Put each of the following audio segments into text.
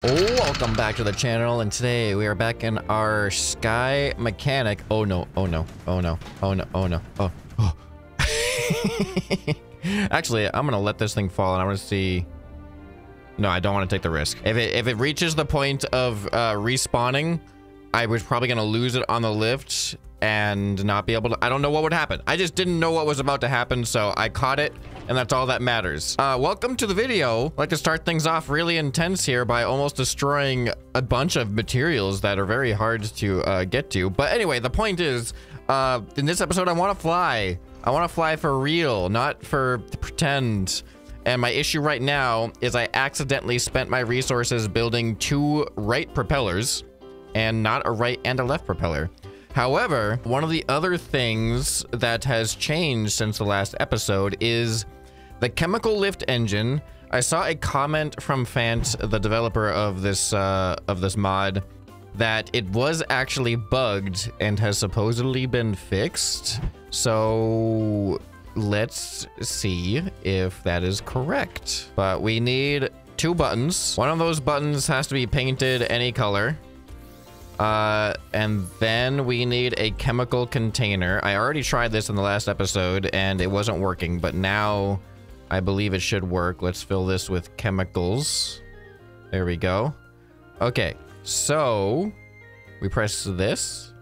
Welcome back to the channel, and today we are back in our Sky Mechanic. Oh no, oh no, oh no, oh no, oh no, oh. oh. Actually, I'm gonna let this thing fall and I wanna see... No, I don't want to take the risk. If it, if it reaches the point of uh, respawning, I was probably gonna lose it on the lift and not be able to... I don't know what would happen. I just didn't know what was about to happen, so I caught it and that's all that matters. Uh, welcome to the video. I'd like to start things off really intense here by almost destroying a bunch of materials that are very hard to uh, get to. But anyway, the point is, uh, in this episode, I want to fly. I want to fly for real, not for pretend. And my issue right now is I accidentally spent my resources building two right propellers and not a right and a left propeller. However, one of the other things that has changed since the last episode is the chemical lift engine. I saw a comment from Fant, the developer of this uh, of this mod, that it was actually bugged and has supposedly been fixed. So let's see if that is correct. But we need two buttons. One of those buttons has to be painted any color. Uh, and then we need a chemical container. I already tried this in the last episode and it wasn't working, but now I believe it should work. Let's fill this with chemicals. There we go. Okay, so we press this.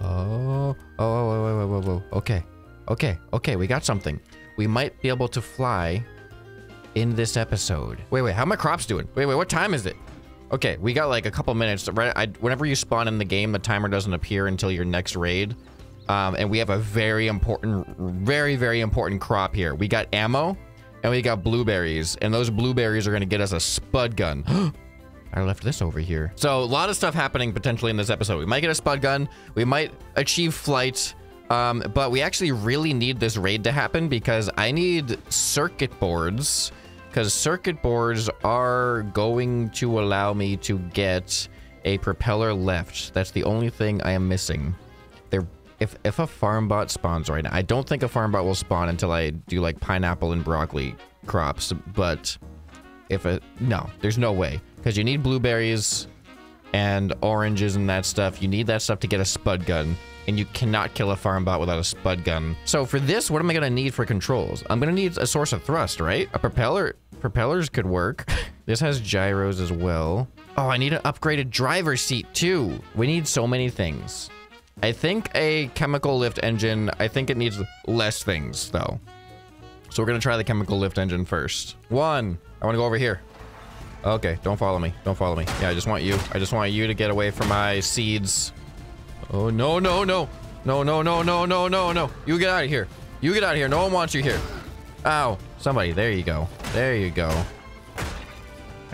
Oh, oh, oh, whoa, whoa, whoa, whoa, Okay, okay, okay, we got something. We might be able to fly in this episode. Wait, wait, how my crops doing? Wait, wait, what time is it? Okay, we got like a couple minutes. Right, I, whenever you spawn in the game, the timer doesn't appear until your next raid. Um, and we have a very important, very, very important crop here. We got ammo and we got blueberries. And those blueberries are going to get us a spud gun. I left this over here. So a lot of stuff happening potentially in this episode. We might get a spud gun. We might achieve flight. Um, but we actually really need this raid to happen because I need circuit boards because circuit boards are going to allow me to get a propeller left. That's the only thing I am missing. They're if if a farm bot spawns right now, I don't think a farm bot will spawn until I do like pineapple and broccoli crops, but if a no, there's no way because you need blueberries and oranges and that stuff. You need that stuff to get a spud gun, and you cannot kill a farm bot without a spud gun. So for this, what am I gonna need for controls? I'm gonna need a source of thrust, right? A propeller. Propellers could work. this has gyros as well. Oh, I need an upgraded driver seat too. We need so many things. I think a chemical lift engine, I think it needs less things though. So we're gonna try the chemical lift engine first. One, I wanna go over here. Okay, don't follow me, don't follow me. Yeah, I just want you, I just want you to get away from my seeds. Oh, no, no, no. No, no, no, no, no, no, no. You get out of here. You get out of here. No one wants you here. Ow. Somebody, there you go. There you go.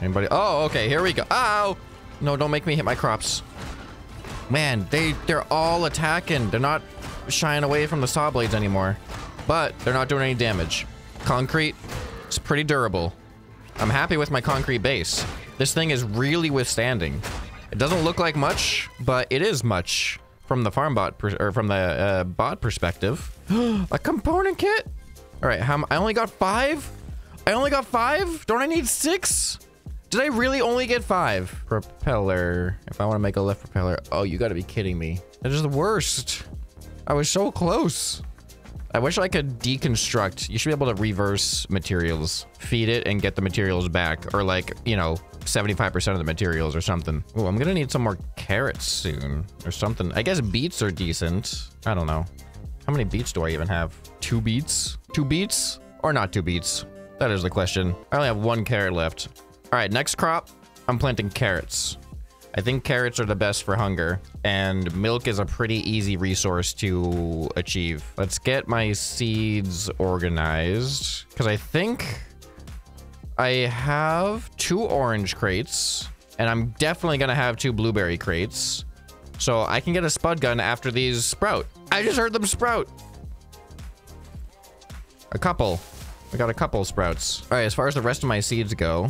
Anybody? Oh, okay, here we go. Ow. No, don't make me hit my crops. Man, they, they're all attacking. They're not shying away from the saw blades anymore. But they're not doing any damage. Concrete is pretty durable. I'm happy with my concrete base. This thing is really withstanding. It doesn't look like much, but it is much from the farm bot or from the uh, bot perspective. a component kit? All right, how I only got five? I only got five? Don't I need six? Did I really only get five? Propeller. If I want to make a left propeller. Oh, you got to be kidding me. That is the worst. I was so close. I wish I could deconstruct. You should be able to reverse materials, feed it and get the materials back. Or like, you know, 75% of the materials or something. Oh, I'm gonna need some more carrots soon or something. I guess beets are decent. I don't know. How many beets do I even have? Two beets? Two beets or not two beets? That is the question. I only have one carrot left. All right, next crop, I'm planting carrots. I think carrots are the best for hunger, and milk is a pretty easy resource to achieve. Let's get my seeds organized, because I think I have two orange crates, and I'm definitely going to have two blueberry crates. So I can get a spud gun after these sprout. I just heard them sprout. A couple. I got a couple sprouts. All right, as far as the rest of my seeds go,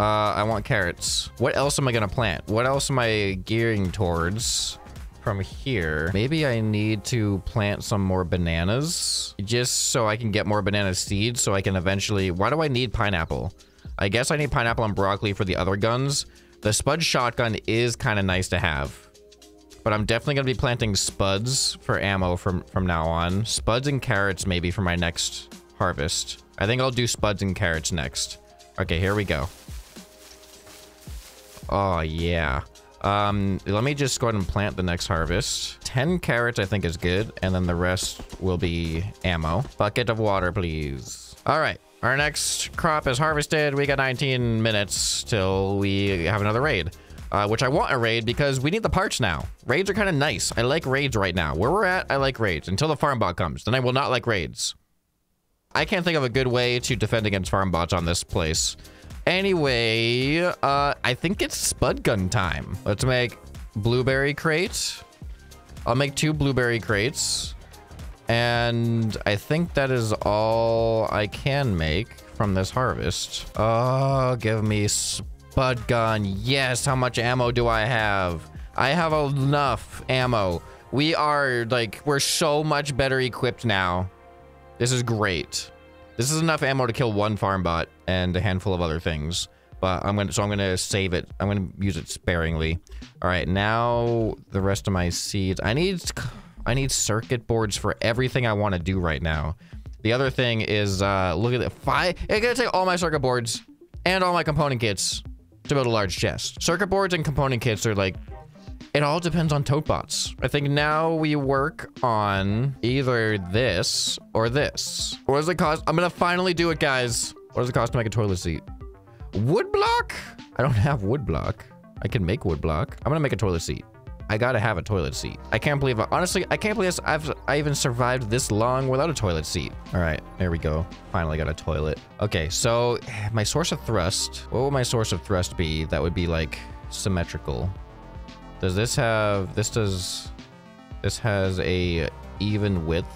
uh, I want carrots. What else am I gonna plant? What else am I gearing towards? From here, maybe I need to plant some more bananas just so I can get more banana seeds so I can eventually... Why do I need pineapple? I guess I need pineapple and broccoli for the other guns. The spud shotgun is kind of nice to have. But I'm definitely going to be planting spuds for ammo from, from now on. Spuds and carrots maybe for my next harvest. I think I'll do spuds and carrots next. Okay, here we go. Oh, yeah. Um, let me just go ahead and plant the next harvest. 10 carrots I think is good, and then the rest will be ammo. Bucket of water, please. All right, our next crop is harvested. We got 19 minutes till we have another raid. Uh, which I want a raid because we need the parts now. Raids are kind of nice. I like raids right now. Where we're at, I like raids. Until the farm bot comes, then I will not like raids. I can't think of a good way to defend against farm bots on this place. Anyway, uh, I think it's spud gun time. Let's make blueberry crate. I'll make two blueberry crates. And I think that is all I can make from this harvest. Oh, give me spud gun. Yes, how much ammo do I have? I have enough ammo. We are, like, we're so much better equipped now. This is great. This is enough ammo to kill one farm bot and a handful of other things. But I'm gonna, so I'm gonna save it. I'm gonna use it sparingly. All right, now the rest of my seeds. I need I need circuit boards for everything I want to do right now. The other thing is, uh, look at it. Five. It's gonna take all my circuit boards and all my component kits to build a large chest. Circuit boards and component kits are like, it all depends on tote bots. I think now we work on either this or this. What does it cost? I'm gonna finally do it, guys. What does it cost to make a toilet seat? Wood block? I don't have wood block. I can make wood block. I'm gonna make a toilet seat. I gotta have a toilet seat. I can't believe, honestly, I can't believe I've I even survived this long without a toilet seat. All right, there we go. Finally got a toilet. Okay, so my source of thrust, what would my source of thrust be? That would be like symmetrical. Does this have, this does, this has a even width.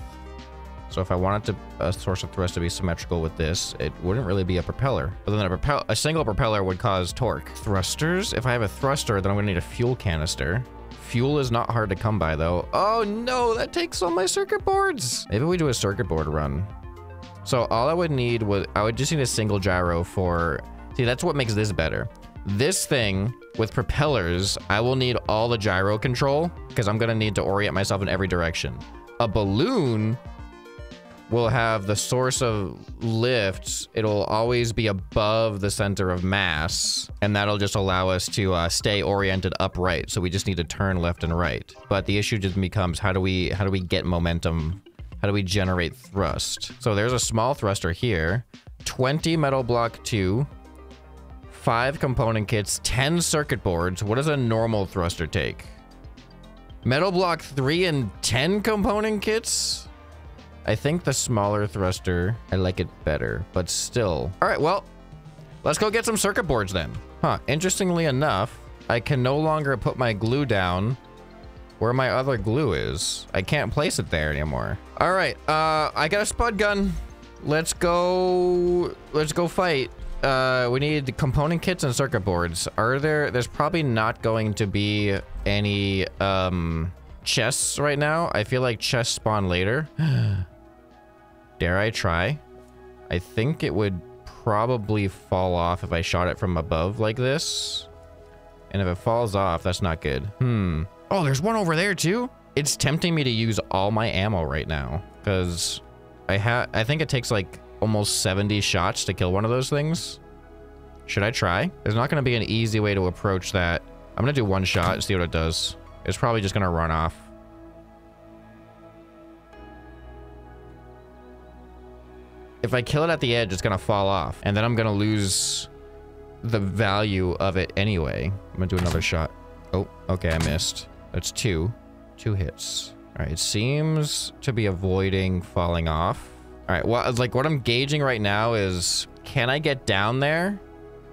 So if I wanted to, a source of thrust to be symmetrical with this, it wouldn't really be a propeller. But then a, propel a single propeller would cause torque. Thrusters? If I have a thruster, then I'm gonna need a fuel canister. Fuel is not hard to come by though. Oh no, that takes all my circuit boards. Maybe we do a circuit board run. So all I would need was, I would just need a single gyro for, see that's what makes this better. This thing with propellers, I will need all the gyro control because I'm gonna need to orient myself in every direction. A balloon will have the source of lift. It'll always be above the center of mass, and that'll just allow us to uh, stay oriented upright. So we just need to turn left and right. But the issue just becomes how do we how do we get momentum? How do we generate thrust? So there's a small thruster here, 20 metal block two, five component kits, 10 circuit boards. What does a normal thruster take? Metal block three and 10 component kits? I think the smaller thruster, I like it better, but still. All right, well, let's go get some circuit boards then. Huh, interestingly enough, I can no longer put my glue down where my other glue is. I can't place it there anymore. All right, uh, I got a spud gun. Let's go, let's go fight. Uh, we need component kits and circuit boards. Are there, there's probably not going to be any, um, chests right now. I feel like chests spawn later. Dare I try? I think it would probably fall off if I shot it from above like this. And if it falls off, that's not good. Hmm. Oh, there's one over there too? It's tempting me to use all my ammo right now. Because I ha I think it takes like almost 70 shots to kill one of those things. Should I try? There's not going to be an easy way to approach that. I'm going to do one shot and see what it does. It's probably just going to run off. if I kill it at the edge, it's going to fall off. And then I'm going to lose the value of it anyway. I'm going to do another shot. Oh, okay, I missed. That's two. Two hits. All right, it seems to be avoiding falling off. All right, well, like what I'm gauging right now is, can I get down there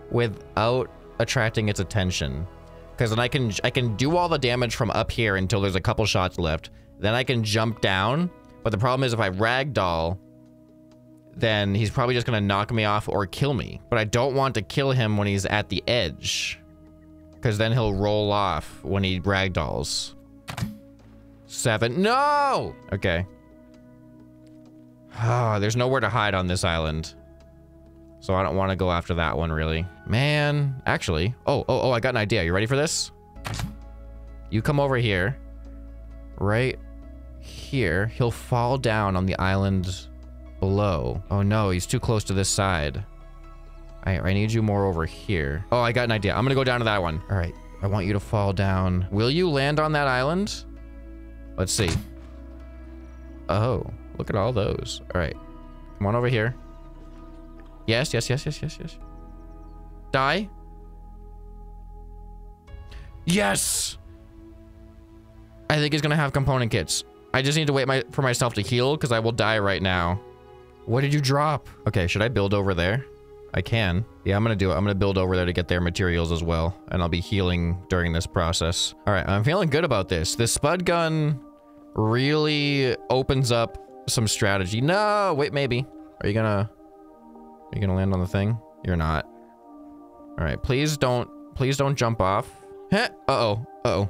without attracting its attention? Because then I can I can do all the damage from up here until there's a couple shots left. Then I can jump down. But the problem is if I ragdoll, then he's probably just going to knock me off or kill me. But I don't want to kill him when he's at the edge. Because then he'll roll off when he ragdolls. Seven. No! Okay. Ah, there's nowhere to hide on this island. So I don't want to go after that one really. Man, actually. Oh, oh, oh, I got an idea. You ready for this? You come over here. Right here. He'll fall down on the island below. Oh no, he's too close to this side. I, I need you more over here. Oh, I got an idea. I'm gonna go down to that one. All right, I want you to fall down. Will you land on that island? Let's see. Oh, look at all those. All right, come on over here. Yes, yes, yes, yes, yes, yes. Die. Yes! I think he's gonna have component kits. I just need to wait my, for myself to heal because I will die right now. What did you drop? Okay, should I build over there? I can. Yeah, I'm gonna do it. I'm gonna build over there to get their materials as well. And I'll be healing during this process. All right, I'm feeling good about this. This spud gun really opens up some strategy. No, wait, maybe. Are you gonna... Are you gonna land on the thing? You're not. All right, please don't... Please don't jump off. Uh-oh. Uh-oh.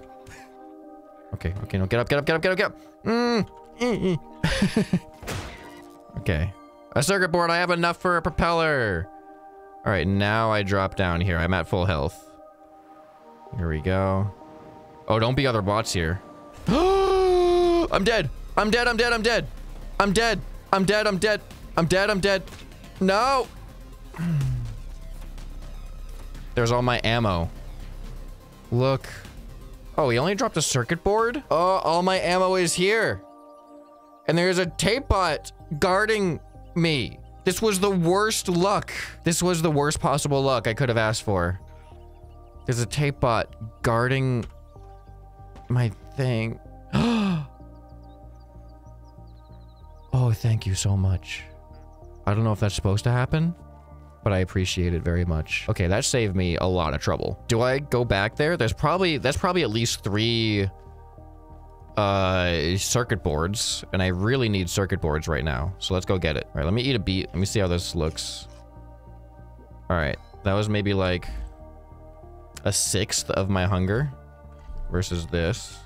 Okay, okay, no, get up, get up, get up, get up, get up. Mm. okay. A circuit board, I have enough for a propeller. All right, now I drop down here. I'm at full health. Here we go. Oh, don't be other bots here. I'm dead. I'm dead. I'm dead. I'm dead. I'm dead. I'm dead. I'm dead. I'm dead. I'm dead. No. There's all my ammo. Look. Oh, he only dropped a circuit board? Oh, all my ammo is here. And there's a tape bot guarding me. This was the worst luck. This was the worst possible luck I could have asked for. There's a tape bot guarding my thing. oh, thank you so much. I don't know if that's supposed to happen, but I appreciate it very much. Okay, that saved me a lot of trouble. Do I go back there? There's probably, that's probably at least three uh, circuit boards, and I really need circuit boards right now. So let's go get it. All right, let me eat a beet. Let me see how this looks. All right, that was maybe like a sixth of my hunger versus this.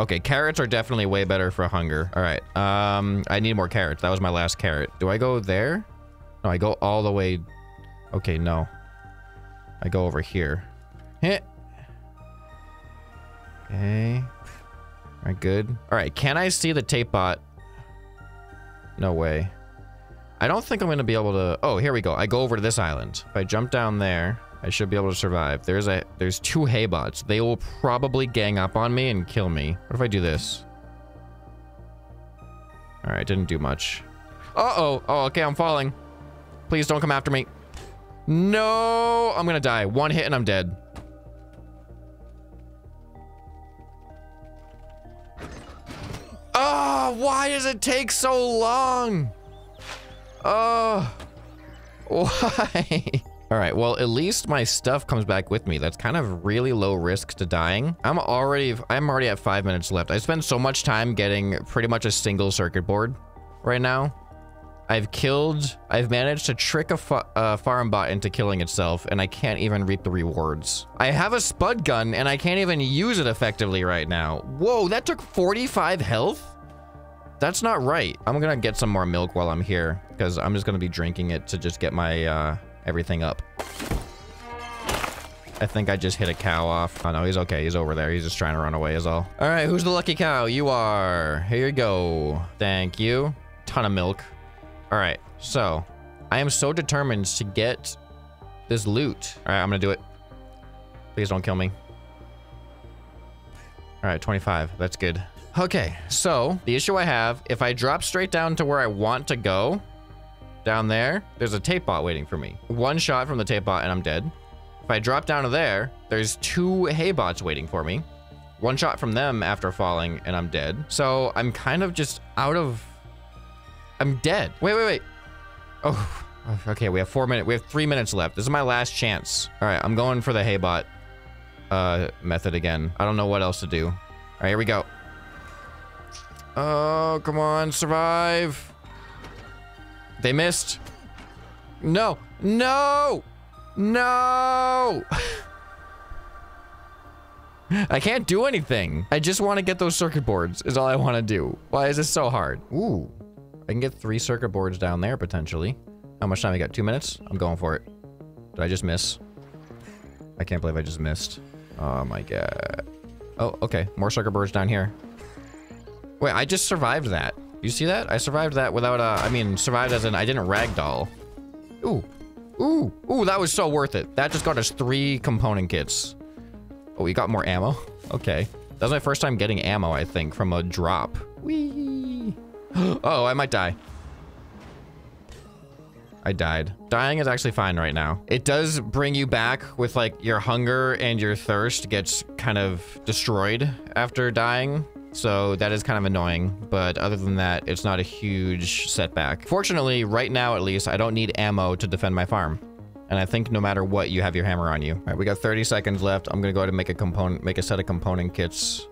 Okay, carrots are definitely way better for hunger. All right, um, I need more carrots. That was my last carrot. Do I go there? No, I go all the way. Okay, no. I go over here. Heh. Okay. All right, good. All right, can I see the tape bot? No way. I don't think I'm going to be able to... Oh, here we go. I go over to this island. If I jump down there, I should be able to survive. There's a there's two haybots. They will probably gang up on me and kill me. What if I do this? All right, didn't do much. Uh-oh. Oh, okay, I'm falling. Please don't come after me. No, I'm gonna die. One hit and I'm dead. Oh, why does it take so long? Oh, why? All right, well, at least my stuff comes back with me. That's kind of really low risk to dying. I'm already, I'm already at five minutes left. I spent so much time getting pretty much a single circuit board right now. I've killed, I've managed to trick a, fa a farm bot into killing itself, and I can't even reap the rewards. I have a spud gun, and I can't even use it effectively right now. Whoa, that took 45 health? That's not right. I'm gonna get some more milk while I'm here, because I'm just gonna be drinking it to just get my, uh, everything up. I think I just hit a cow off. Oh no, he's okay. He's over there. He's just trying to run away is all. All right, who's the lucky cow? You are. Here you go. Thank you. Ton of milk. All right, so I am so determined to get this loot. All right, I'm gonna do it. Please don't kill me. All right, 25. That's good. Okay, so the issue I have, if I drop straight down to where I want to go, down there, there's a tape bot waiting for me. One shot from the tape bot and I'm dead. If I drop down to there, there's two hay bots waiting for me. One shot from them after falling and I'm dead. So I'm kind of just out of I'm dead. Wait, wait, wait. Oh, okay. We have four minutes. We have three minutes left. This is my last chance. All right, I'm going for the Haybot uh, method again. I don't know what else to do. All right, here we go. Oh, come on, survive. They missed. No, no, no. I can't do anything. I just want to get those circuit boards is all I want to do. Why is this so hard? Ooh. I can get three circuit boards down there potentially. How much time we got? Two minutes? I'm going for it. Did I just miss? I can't believe I just missed. Oh my god. Oh, okay. More circuit boards down here. Wait, I just survived that. You see that? I survived that without, uh, I mean, survived as in I didn't ragdoll. Ooh. Ooh. Ooh, that was so worth it. That just got us three component kits. Oh, we got more ammo? Okay. That was my first time getting ammo, I think, from a drop. Whee! oh, I might die. I died. Dying is actually fine right now. It does bring you back with like your hunger and your thirst gets kind of destroyed after dying. So that is kind of annoying, but other than that, it's not a huge setback. Fortunately, right now at least, I don't need ammo to defend my farm. And I think no matter what, you have your hammer on you. All right, we got 30 seconds left. I'm gonna go ahead and make a component, make a set of component kits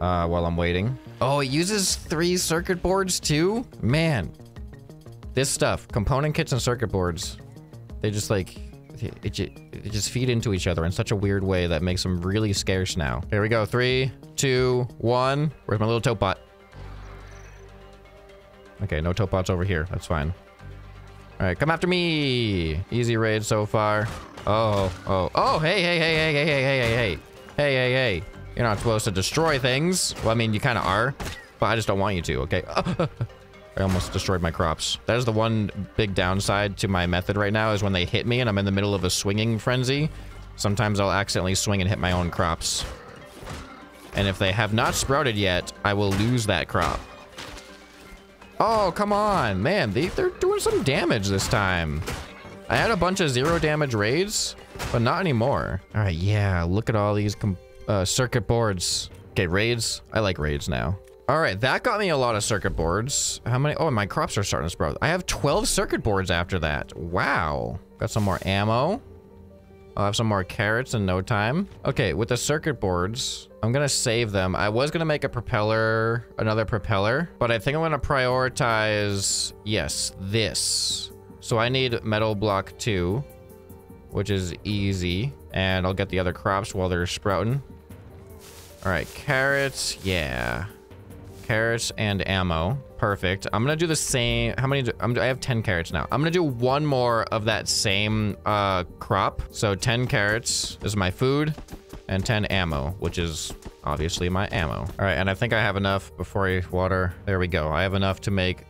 uh, while I'm waiting. Oh, it uses three circuit boards too? Man, this stuff, component kits and circuit boards, they just like, it, it, just feed into each other in such a weird way that makes them really scarce now. Here we go, three, two, one. Where's my little tote bot? Okay, no tote bots over here. That's fine. All right, come after me. Easy raid so far. Oh, oh, oh, hey, hey, hey, hey, hey, hey, hey, hey, hey. Hey, hey, hey. You're not supposed to destroy things. Well, I mean, you kind of are, but I just don't want you to, okay? I almost destroyed my crops. That is the one big downside to my method right now is when they hit me and I'm in the middle of a swinging frenzy. Sometimes I'll accidentally swing and hit my own crops. And if they have not sprouted yet, I will lose that crop. Oh, come on. Man, they, they're doing some damage this time. I had a bunch of zero damage raids, but not anymore. All right, yeah, look at all these uh, circuit boards. Okay, raids. I like raids now. All right, that got me a lot of circuit boards. How many? Oh, my crops are starting to sprout. I have 12 circuit boards after that. Wow. Got some more ammo. I'll have some more carrots in no time. Okay, with the circuit boards, I'm gonna save them. I was gonna make a propeller, another propeller, but I think I'm gonna prioritize, yes, this. So I need metal block two, which is easy. And I'll get the other crops while they're sprouting. All right, carrots, yeah. Carrots and ammo. Perfect. I'm gonna do the same. How many? Do, i have 10 carrots now. I'm gonna do one more of that same uh, crop. So 10 carrots is my food and 10 ammo, which is obviously my ammo. All right, and I think I have enough before I water. There we go. I have enough to make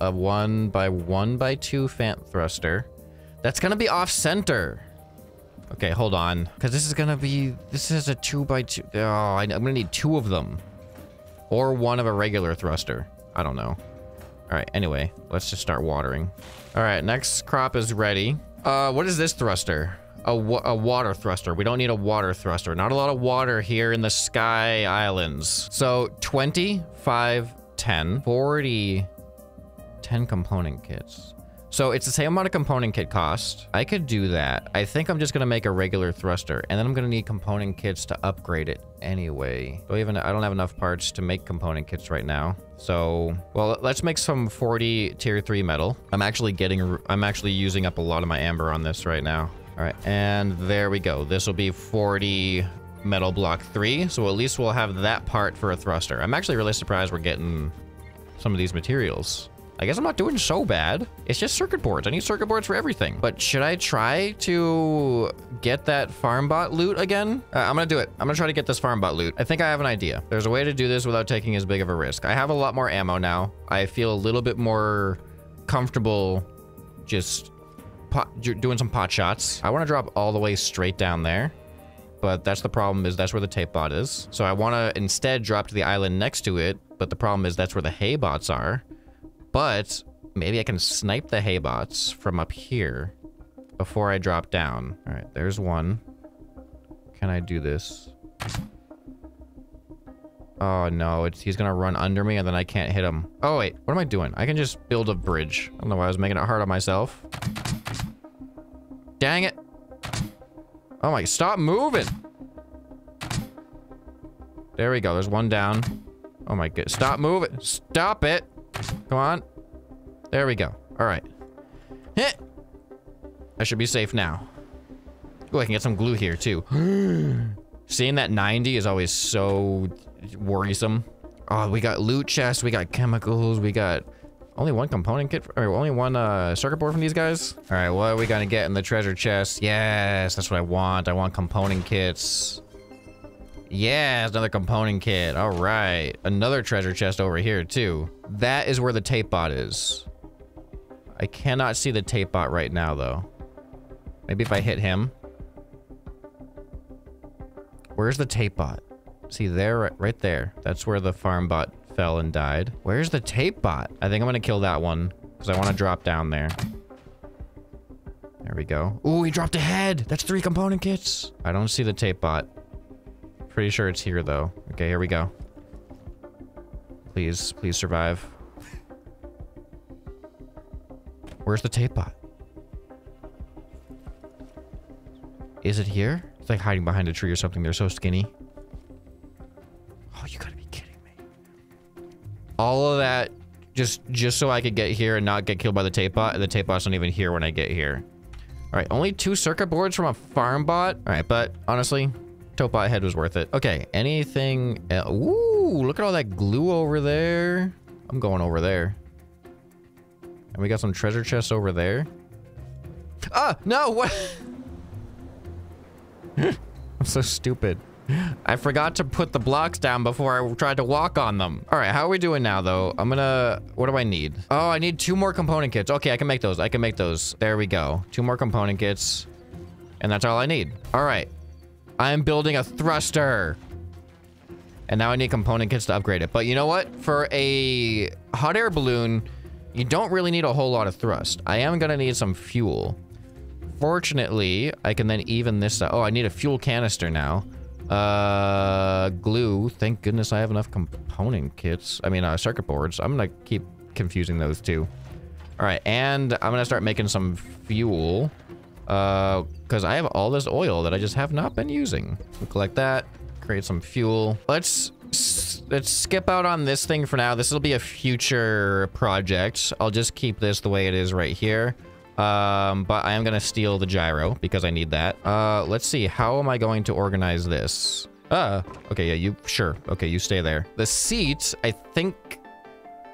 a one by one by two fan thruster. That's gonna be off center. Okay, hold on. Because this is gonna be, this is a two by two. Oh, I'm gonna need two of them. Or one of a regular thruster. I don't know. All right, anyway, let's just start watering. All right, next crop is ready. Uh, what is this thruster? A, wa a water thruster. We don't need a water thruster. Not a lot of water here in the Sky Islands. So 25, 10, 40, 10 component kits. So it's the same amount of component kit cost. I could do that. I think I'm just gonna make a regular thruster and then I'm gonna need component kits to upgrade it anyway. Do I even, I don't have enough parts to make component kits right now. So, well, let's make some 40 tier three metal. I'm actually getting, I'm actually using up a lot of my amber on this right now. All right, and there we go. This will be 40 metal block three. So at least we'll have that part for a thruster. I'm actually really surprised we're getting some of these materials. I guess I'm not doing so bad. It's just circuit boards. I need circuit boards for everything. But should I try to get that farm bot loot again? Uh, I'm gonna do it. I'm gonna try to get this farm bot loot. I think I have an idea. There's a way to do this without taking as big of a risk. I have a lot more ammo now. I feel a little bit more comfortable just pot, doing some pot shots. I want to drop all the way straight down there but that's the problem is that's where the tape bot is. So I want to instead drop to the island next to it, but the problem is that's where the hay bots are. But maybe I can snipe the haybots from up here before I drop down. All right, there's one. Can I do this? Oh no, it's he's gonna run under me and then I can't hit him. Oh wait, what am I doing? I can just build a bridge. I don't know why I was making it hard on myself. Dang it. Oh my, stop moving. There we go, there's one down. Oh my god, stop moving. Stop it. Come on. There we go. All right. Hit. I should be safe now. Oh, I can get some glue here too. Seeing that 90 is always so worrisome. Oh, we got loot chests, we got chemicals, we got Only one component kit, or only one uh, circuit board from these guys? All right, what are we gonna get in the treasure chest? Yes, that's what I want. I want component kits. Yes, another component kit. All right, another treasure chest over here too. That is where the tape bot is. I cannot see the tape bot right now though. Maybe if I hit him. Where's the tape bot? See there, right, right there. That's where the farm bot fell and died. Where's the tape bot? I think I'm gonna kill that one because I want to drop down there. There we go. Ooh, he dropped a head. That's three component kits. I don't see the tape bot. Pretty sure it's here though. Okay, here we go. Please, please survive. Where's the tape bot? Is it here? It's like hiding behind a tree or something. They're so skinny. Oh, you gotta be kidding me. All of that just just so I could get here and not get killed by the tape bot. And the tape bot's not even here when I get here. All right, only two circuit boards from a farm bot. All right, but honestly, Topot head was worth it. Okay, anything... Ooh, look at all that glue over there. I'm going over there. And we got some treasure chests over there. Ah, no, what? I'm so stupid. I forgot to put the blocks down before I tried to walk on them. All right, how are we doing now, though? I'm gonna... What do I need? Oh, I need two more component kits. Okay, I can make those. I can make those. There we go. Two more component kits. And that's all I need. All right. I'm building a thruster. And now I need component kits to upgrade it. But you know what? For a hot air balloon, you don't really need a whole lot of thrust. I am going to need some fuel. Fortunately, I can then even this out. Oh, I need a fuel canister now. Uh, glue. Thank goodness I have enough component kits. I mean, uh, circuit boards. I'm going to keep confusing those two. All right, and I'm going to start making some fuel. Uh, because I have all this oil that I just have not been using. We'll collect that, create some fuel. Let's let's skip out on this thing for now. This will be a future project. I'll just keep this the way it is right here. Um, but I am going to steal the gyro because I need that. Uh, let's see. How am I going to organize this? Uh, okay, yeah, you, sure. Okay, you stay there. The seat, I think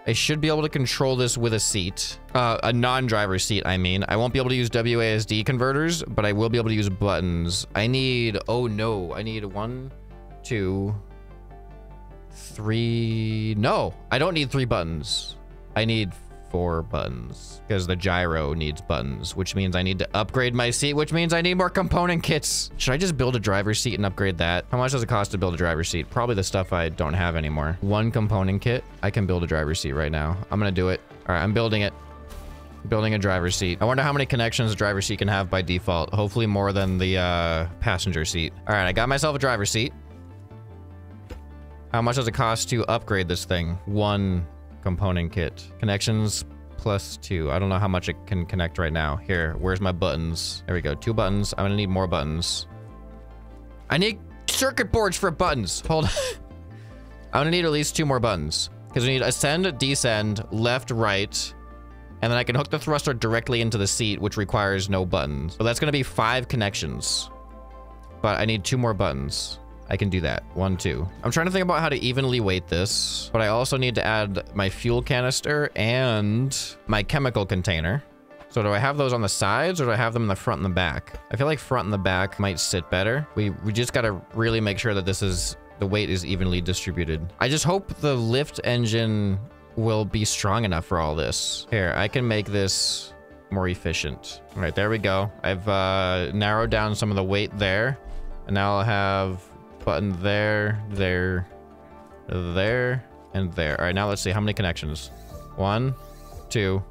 I should be able to control this with a seat. Uh, a non-driver seat, I mean. I won't be able to use WASD converters, but I will be able to use buttons. I need... Oh, no. I need one, two, three... No, I don't need three buttons. I need four buttons because the gyro needs buttons, which means I need to upgrade my seat, which means I need more component kits. Should I just build a driver's seat and upgrade that? How much does it cost to build a driver's seat? Probably the stuff I don't have anymore. One component kit. I can build a driver's seat right now. I'm going to do it. All right, I'm building it. Building a driver's seat. I wonder how many connections a driver's seat can have by default. Hopefully more than the uh, passenger seat. All right, I got myself a driver's seat. How much does it cost to upgrade this thing? One component kit. Connections plus two. I don't know how much it can connect right now. Here, where's my buttons? There we go. Two buttons. I'm gonna need more buttons. I need circuit boards for buttons. Hold on. I'm gonna need at least two more buttons. Because we need ascend, descend, left, right. And then I can hook the thruster directly into the seat, which requires no buttons. So that's gonna be five connections. But I need two more buttons. I can do that. One, two. I'm trying to think about how to evenly weight this, but I also need to add my fuel canister and my chemical container. So do I have those on the sides or do I have them in the front and the back? I feel like front and the back might sit better. We, we just got to really make sure that this is, the weight is evenly distributed. I just hope the lift engine will be strong enough for all this. Here, I can make this more efficient. All right, there we go. I've uh, narrowed down some of the weight there. And now I'll have button there, there, there, and there. All right, now let's see. How many connections? One, two,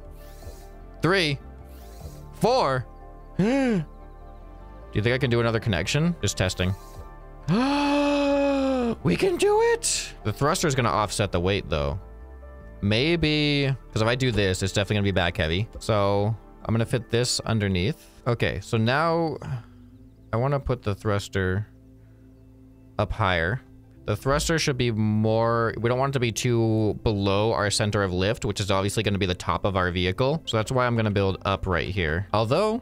three, four. do you think I can do another connection? Just testing. we can do it! The thruster is going to offset the weight, though. Maybe... Because if I do this, it's definitely going to be back heavy. So I'm going to fit this underneath. Okay, so now I want to put the thruster up higher. The thruster should be more, we don't want it to be too below our center of lift, which is obviously going to be the top of our vehicle. So that's why I'm going to build up right here. Although,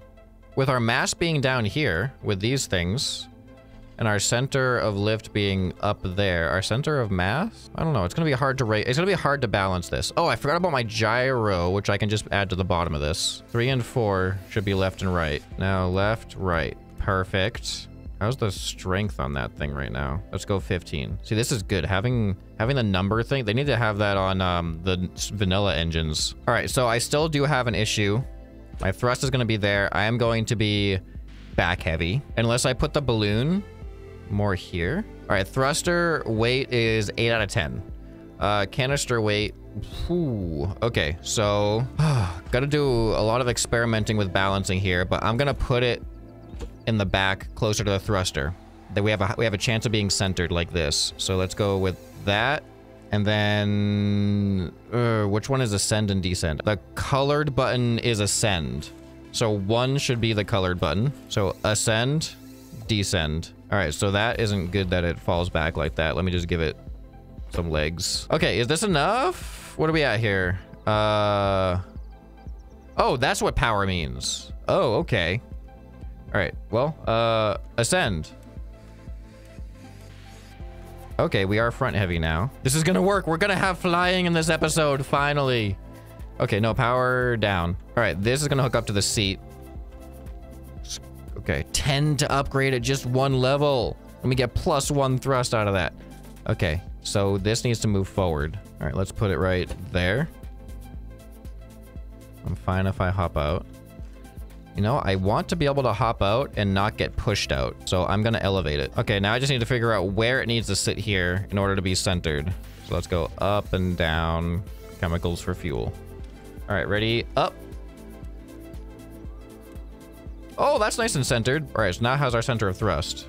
with our mass being down here, with these things, and our center of lift being up there. Our center of mass? I don't know. It's going to be hard to rate. It's going to be hard to balance this. Oh, I forgot about my gyro, which I can just add to the bottom of this. Three and four should be left and right. Now left, right. Perfect. How's the strength on that thing right now? Let's go 15. See, this is good. Having having the number thing, they need to have that on um, the vanilla engines. All right, so I still do have an issue. My thrust is going to be there. I am going to be back heavy unless I put the balloon more here. All right, thruster weight is 8 out of 10. Uh, canister weight, okay, so gotta do a lot of experimenting with balancing here, but I'm gonna put it in the back closer to the thruster. That we have a we have a chance of being centered like this. So let's go with that. And then uh, which one is ascend and descend? The colored button is ascend. So one should be the colored button. So ascend, descend. All right, so that isn't good that it falls back like that. Let me just give it some legs. Okay, is this enough? What are we at here? Uh, oh, that's what power means. Oh, okay. All right, well, uh, ascend. Okay, we are front heavy now. This is gonna work. We're gonna have flying in this episode, finally. Okay, no, power down. All right, this is gonna hook up to the seat. Okay, 10 to upgrade at just one level. Let me get plus one thrust out of that. Okay, so this needs to move forward. All right, let's put it right there. I'm fine if I hop out. You know, I want to be able to hop out and not get pushed out. So I'm going to elevate it. Okay, now I just need to figure out where it needs to sit here in order to be centered. So let's go up and down. Chemicals for fuel. All right, ready? Up. Oh, that's nice and centered. All right, so now how's our center of thrust?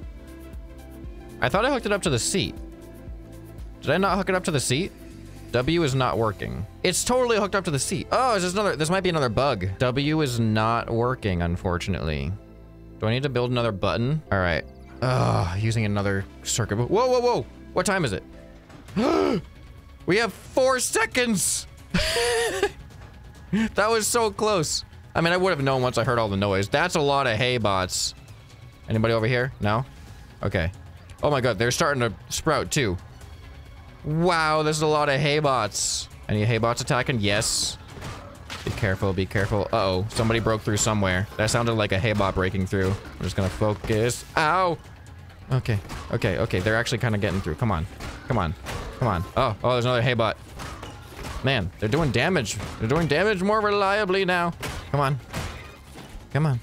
I thought I hooked it up to the seat. Did I not hook it up to the seat? W is not working. It's totally hooked up to the seat. Oh, is this another, this might be another bug. W is not working, unfortunately. Do I need to build another button? All right. Ugh, using another circuit. Whoa, whoa, whoa. What time is it? we have four seconds. that was so close. I mean, I would have known once I heard all the noise. That's a lot of hay bots. Anybody over here? No? Okay. Oh my god, they're starting to sprout too. Wow, there's a lot of haybots. Any haybots attacking? Yes. Be careful, be careful. Uh oh somebody broke through somewhere. That sounded like a haybot breaking through. I'm just gonna focus. Ow! Okay, okay, okay. They're actually kind of getting through. Come on, come on, come on. Oh, oh, there's another haybot. Man, they're doing damage. They're doing damage more reliably now. Come on. Come on.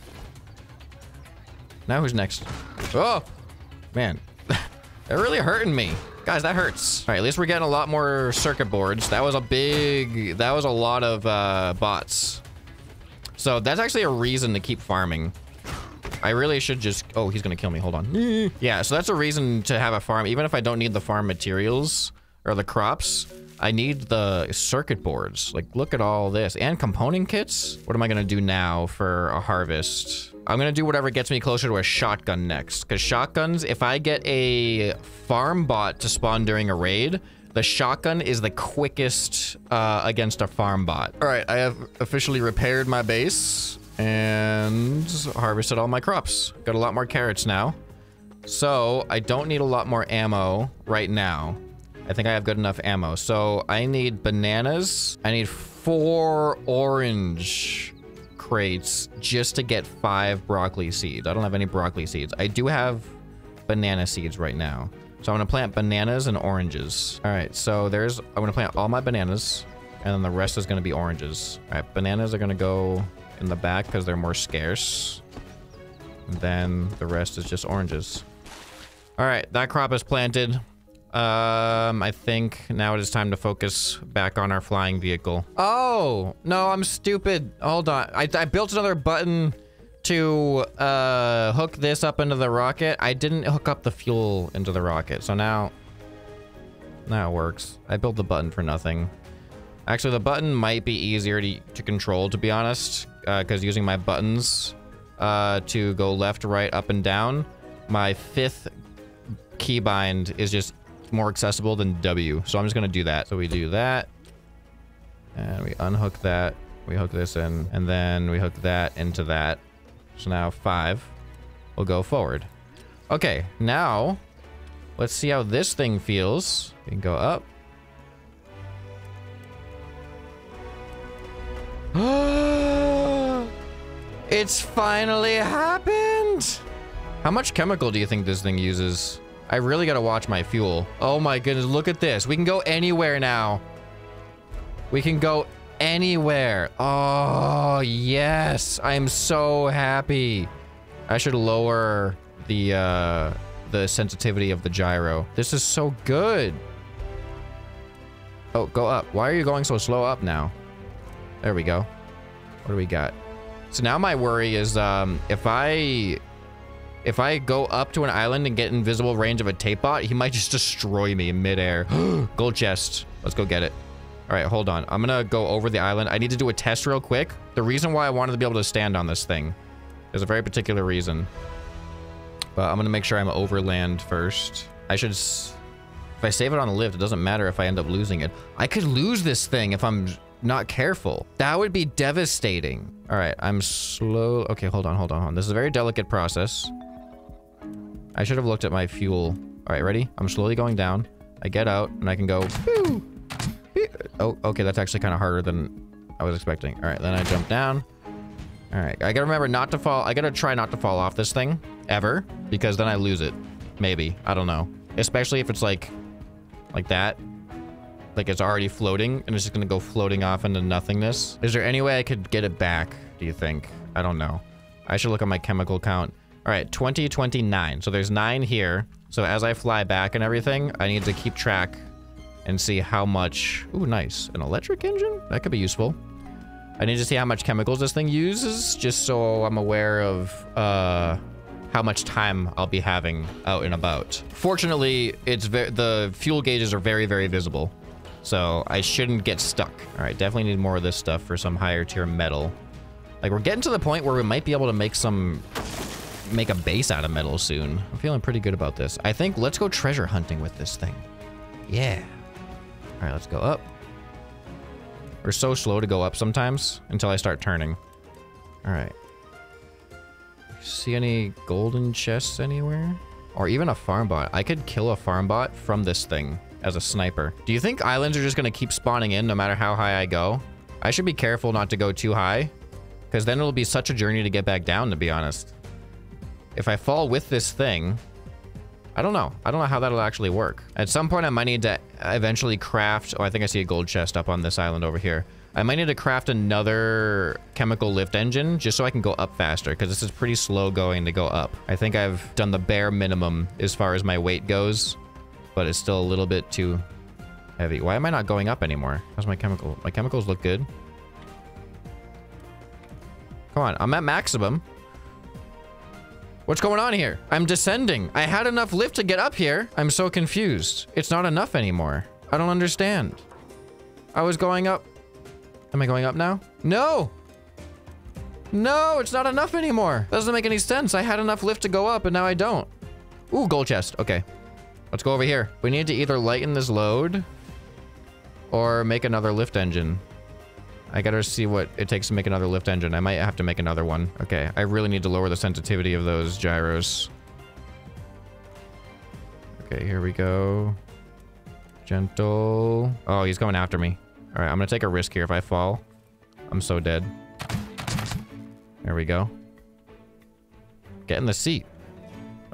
Now who's next? Oh! Man. They're really hurting me. Guys, that hurts. All right, at least we're getting a lot more circuit boards. That was a big... That was a lot of uh, bots. So that's actually a reason to keep farming. I really should just... Oh, he's going to kill me. Hold on. yeah, so that's a reason to have a farm. Even if I don't need the farm materials or the crops, I need the circuit boards. Like, look at all this. And component kits? What am I gonna do now for a harvest? I'm gonna do whatever gets me closer to a shotgun next. Because shotguns, if I get a farm bot to spawn during a raid, the shotgun is the quickest uh, against a farm bot. All right, I have officially repaired my base and harvested all my crops. Got a lot more carrots now. So I don't need a lot more ammo right now. I think I have good enough ammo. So I need bananas. I need four orange crates just to get five broccoli seeds. I don't have any broccoli seeds. I do have banana seeds right now. So I'm gonna plant bananas and oranges. All right, so there's, I'm gonna plant all my bananas and then the rest is gonna be oranges. All right, bananas are gonna go in the back because they're more scarce. And then the rest is just oranges. All right, that crop is planted. Um, I think now it is time to focus back on our flying vehicle. Oh, no, I'm stupid. Hold on. I, I built another button to uh, hook this up into the rocket. I didn't hook up the fuel into the rocket. So now, now it works. I built the button for nothing. Actually, the button might be easier to, to control, to be honest, because uh, using my buttons uh, to go left, right, up, and down, my fifth keybind is just more accessible than W. So I'm just going to do that. So we do that. And we unhook that. We hook this in. And then we hook that into that. So now five will go forward. Okay, now let's see how this thing feels. We can go up. it's finally happened! How much chemical do you think this thing uses? I really gotta watch my fuel. Oh my goodness, look at this. We can go anywhere now. We can go anywhere. Oh, yes. I'm so happy. I should lower the, uh, the sensitivity of the gyro. This is so good. Oh, go up. Why are you going so slow up now? There we go. What do we got? So now my worry is, um, if I if I go up to an island and get invisible range of a tape bot, he might just destroy me in midair. Gold chest. Let's go get it. All right, hold on. I'm gonna go over the island. I need to do a test real quick. The reason why I wanted to be able to stand on this thing. There's a very particular reason. But I'm gonna make sure I'm overland first. I should... If I save it on the lift, it doesn't matter if I end up losing it. I could lose this thing if I'm not careful. That would be devastating. All right, I'm slow. Okay, hold on, hold on, hold on. This is a very delicate process. I should have looked at my fuel. All right, ready? I'm slowly going down. I get out and I can go. Oh, okay. That's actually kind of harder than I was expecting. All right, then I jump down. All right, I gotta remember not to fall. I gotta try not to fall off this thing ever because then I lose it. Maybe. I don't know. Especially if it's like, like that. Like it's already floating and it's just gonna go floating off into nothingness. Is there any way I could get it back, do you think? I don't know. I should look at my chemical count. All right, 2029. So there's nine here. So as I fly back and everything, I need to keep track and see how much... Ooh, nice. An electric engine? That could be useful. I need to see how much chemicals this thing uses, just so I'm aware of uh, how much time I'll be having out and about. Fortunately, it's the fuel gauges are very, very visible, so I shouldn't get stuck. All right, definitely need more of this stuff for some higher tier metal. Like, we're getting to the point where we might be able to make some make a base out of metal soon. I'm feeling pretty good about this. I think let's go treasure hunting with this thing. Yeah. All right, let's go up. We're so slow to go up sometimes until I start turning. All right. See any golden chests anywhere? Or even a farm bot. I could kill a farm bot from this thing as a sniper. Do you think islands are just going to keep spawning in no matter how high I go? I should be careful not to go too high. Because then it'll be such a journey to get back down, to be honest. If I fall with this thing, I don't know. I don't know how that'll actually work. At some point, I might need to eventually craft... Oh, I think I see a gold chest up on this island over here. I might need to craft another chemical lift engine just so I can go up faster because this is pretty slow going to go up. I think I've done the bare minimum as far as my weight goes, but it's still a little bit too heavy. Why am I not going up anymore? How's my chemical? My chemicals look good. Come on, I'm at maximum. What's going on here? I'm descending. I had enough lift to get up here. I'm so confused. It's not enough anymore. I don't understand. I was going up. Am I going up now? No! No, it's not enough anymore. That doesn't make any sense. I had enough lift to go up and now I don't. Ooh, gold chest. Okay. Let's go over here. We need to either lighten this load or make another lift engine. I gotta see what it takes to make another lift engine. I might have to make another one. Okay, I really need to lower the sensitivity of those gyros. Okay, here we go. Gentle. Oh, he's coming after me. All right, I'm gonna take a risk here. If I fall, I'm so dead. There we go. Get in the seat.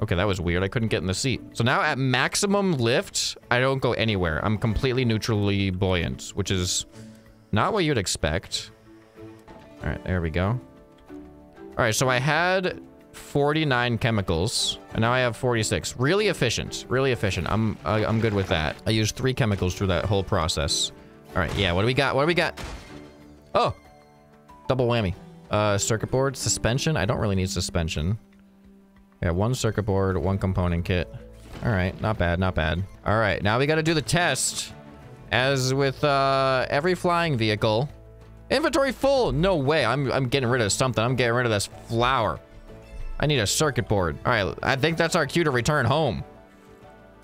Okay, that was weird. I couldn't get in the seat. So now at maximum lift, I don't go anywhere. I'm completely neutrally buoyant, which is not what you'd expect. All right, there we go. All right, so I had 49 chemicals, and now I have 46. Really efficient, really efficient. I'm I'm good with that. I used three chemicals through that whole process. All right, yeah, what do we got? What do we got? Oh, double whammy. Uh, circuit board, suspension. I don't really need suspension. Yeah, one circuit board, one component kit. All right, not bad, not bad. All right, now we got to do the test. As with uh, every flying vehicle, inventory full. No way. I'm, I'm getting rid of something. I'm getting rid of this flour. I need a circuit board. All right, I think that's our cue to return home.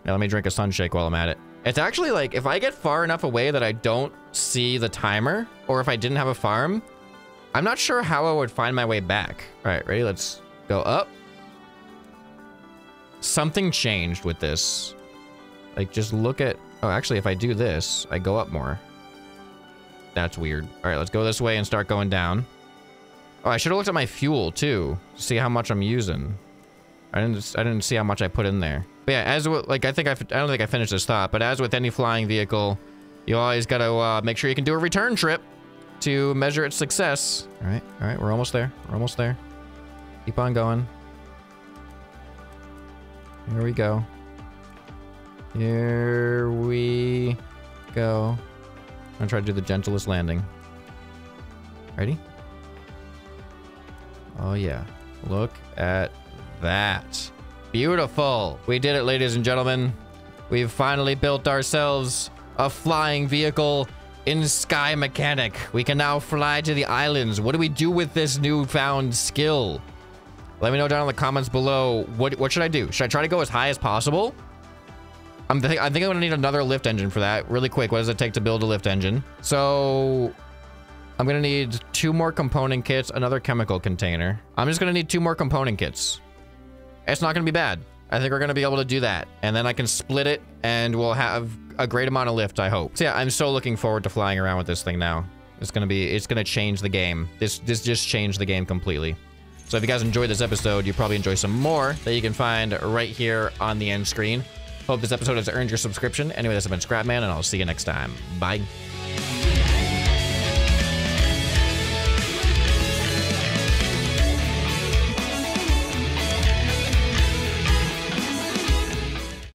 Now let me drink a sunshake while I'm at it. It's actually like, if I get far enough away that I don't see the timer, or if I didn't have a farm, I'm not sure how I would find my way back. All right, ready? Let's go up. something changed with this. Like, just look at... Oh, actually, if I do this, I go up more. That's weird. All right, let's go this way and start going down. Oh, I should have looked at my fuel, too. To see how much I'm using. I didn't, I didn't see how much I put in there. But yeah, as with, like, I think I, I don't think I finished this thought, but as with any flying vehicle, you always got to uh, make sure you can do a return trip to measure its success. All right, all right, we're almost there. We're almost there. Keep on going. Here we go. Here we go. I'm gonna try to do the gentlest landing. Ready? Oh yeah. Look at that. Beautiful. We did it, ladies and gentlemen. We've finally built ourselves a flying vehicle in Sky Mechanic. We can now fly to the islands. What do we do with this newfound skill? Let me know down in the comments below. What what should I do? Should I try to go as high as possible? I'm th I think I'm gonna need another lift engine for that. Really quick, what does it take to build a lift engine? So I'm gonna need two more component kits, another chemical container. I'm just gonna need two more component kits. It's not gonna be bad. I think we're gonna be able to do that. And then I can split it and we'll have a great amount of lift, I hope. So yeah, I'm so looking forward to flying around with this thing now. It's gonna be, it's gonna change the game. This, this just changed the game completely. So if you guys enjoyed this episode, you probably enjoy some more that you can find right here on the end screen. Hope this episode has earned your subscription. Anyway, this has been Scrapman, and I'll see you next time. Bye.